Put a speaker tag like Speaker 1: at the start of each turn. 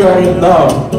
Speaker 1: we are in love.